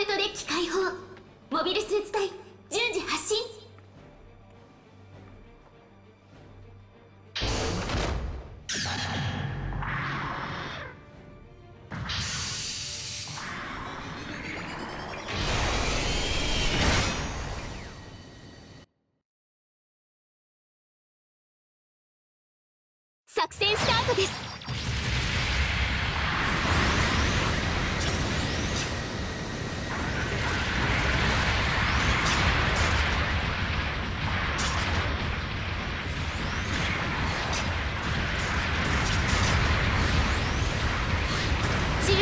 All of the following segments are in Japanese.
ルトデッキ解放モビルスーツ隊順次発進。作戦スタートです。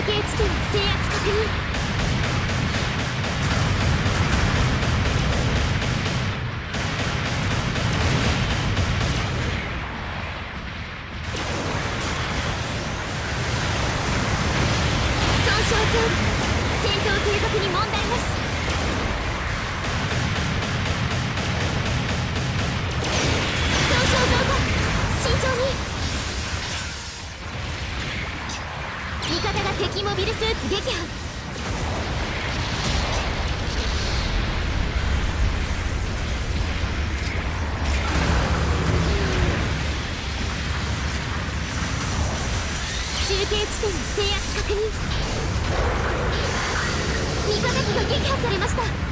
中継地点制圧確認敵モビルスーツ撃破。中継地点制圧確認。味方機が撃破されました。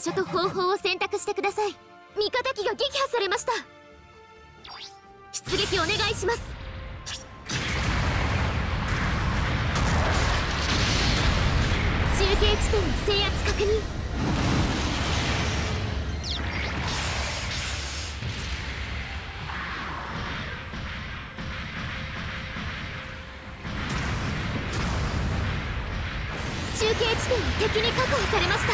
場所と方法を選択してください。味方機が撃破されました。出撃お願いします。中継地点の制圧確認。中継地点は敵に確保されました。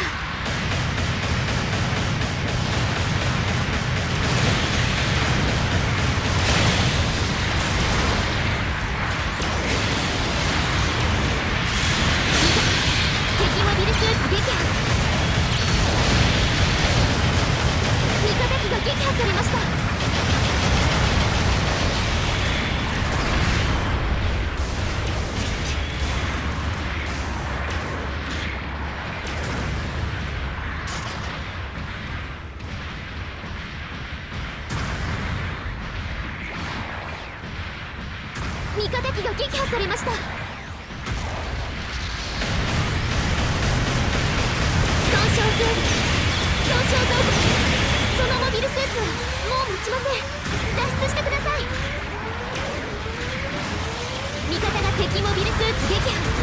味方機が撃破されました。損傷警備損傷増加そのモビルスーツはもう持ちません。脱出してください。味方が敵モビルスーツ撃破。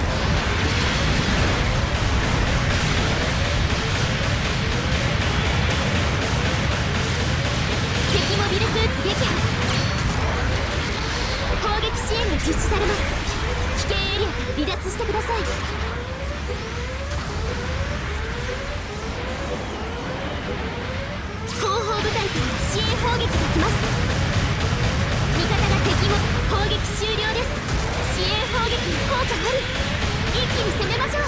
実施されます。危険エリアから離脱してください。後方部隊から支援砲撃が来ます。味方が敵を砲撃終了です。支援砲撃に効果あり一気に攻めましょう。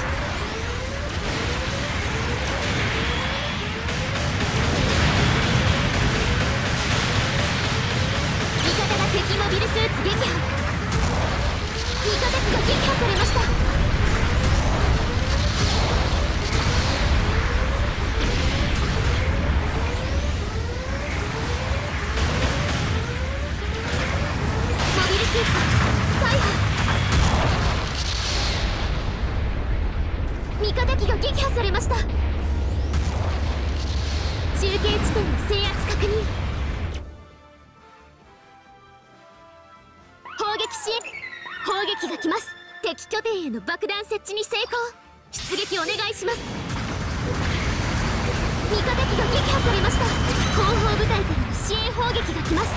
味方が敵モビルスーツ撃破。が撃破されました。モビルスーツ大破。味方機が撃破されました。中継地点の制圧確認。拠点への爆弾設置に成功。出撃お願いします。味方されました。後方部隊からの支援砲撃が来ます。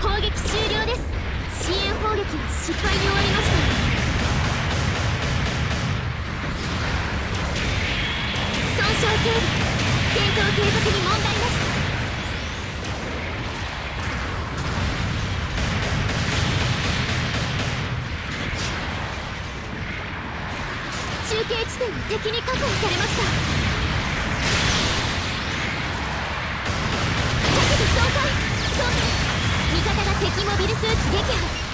砲撃終了です。支援砲撃は失敗に終わりました。損傷警備戦闘継続に問題なし。地点敵に確保されました。各部損壊そう味方が敵モビルスーツ撃破。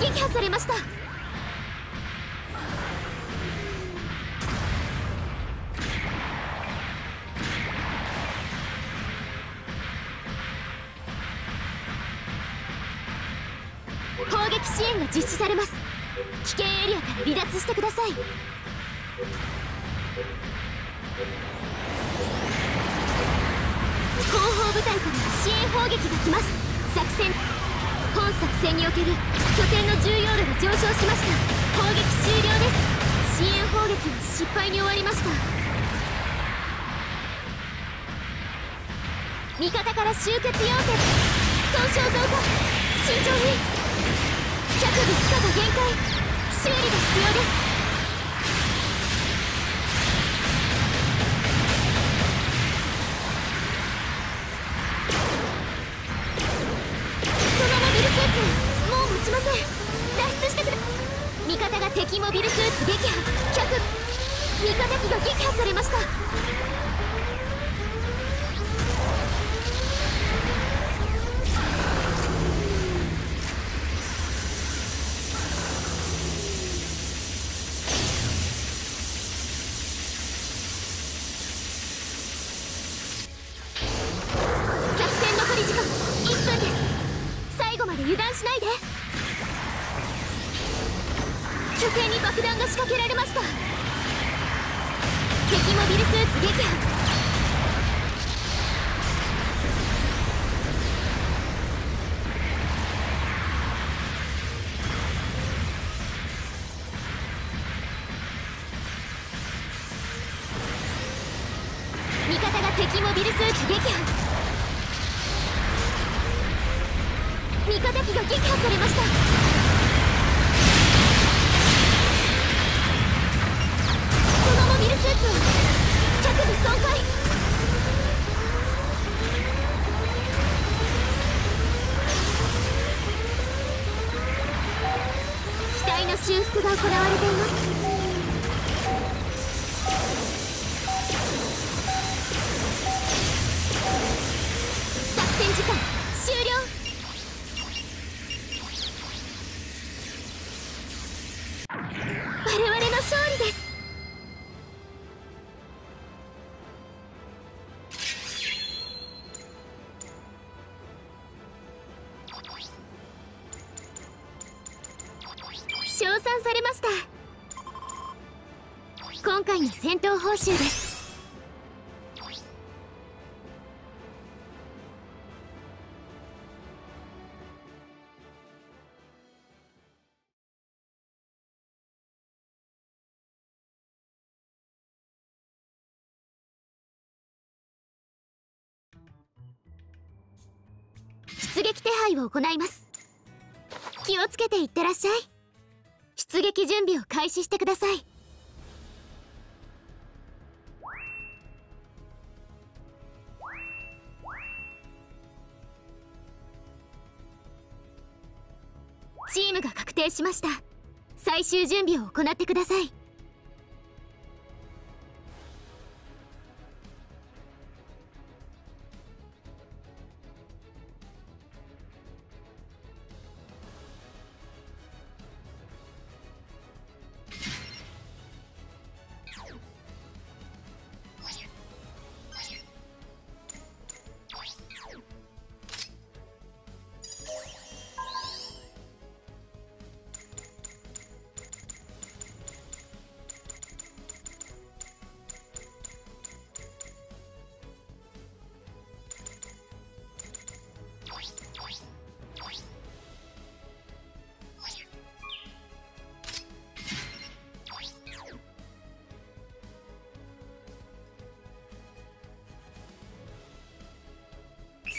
撃破されました。砲撃支援が実施されます。危険エリアから離脱してください。後方部隊から支援砲撃が来ます。作戦本作戦における拠点の重要度が上昇しました。砲撃終了です。支援砲撃は失敗に終わりました。味方から集結要請。損傷増加。慎重に。100部負荷が限界。修理が必要です。してくれ。味方が敵モビルスーツ撃破。100味方機が撃破されました。仕掛けられました。敵モビルスーツ撃破。味方が敵モビルスーツ撃破。味方機が撃破されました。のモビルスーツは脚部損壊の修復が行われています作戦時間終了。称賛されました。今回の戦闘報酬です。出撃手配を行います。気をつけていってらっしゃい。出撃準備を開始してください。チームが確定しました。最終準備を行ってください。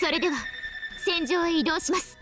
それでは戦場へ移動します。